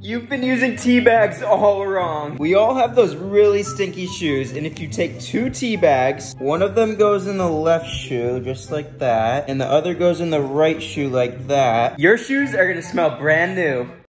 You've been using tea bags all wrong. We all have those really stinky shoes, and if you take two tea bags, one of them goes in the left shoe, just like that, and the other goes in the right shoe like that, your shoes are gonna smell brand new.